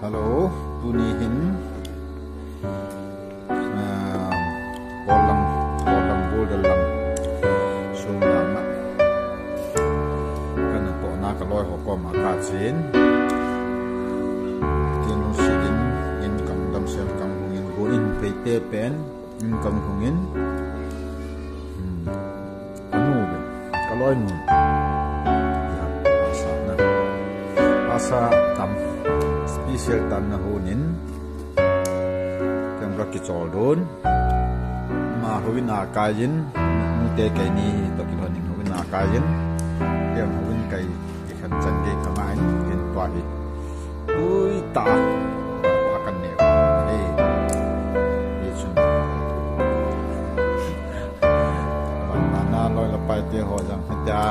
Hello, Tuni Hin. Kolam, kolam budal lang. So lama. Kana po na kaloy ho ko makatsin. Kinu sidin in kang dam sel kang hungin buin peite pen in kang hungin. Hmm. Anu ben. Kaloy nun. Ya, asa na. Asa tam. Special tan na hunin. kem rakki chol don. Ma hovin a kayin mu te kai ni to ki honin hovin tokin kayin kem hovin kai ki khan chan ge kamai kamain. pa hi ui ta. Akan ne. Hey. na na loy la pai te ho jang ta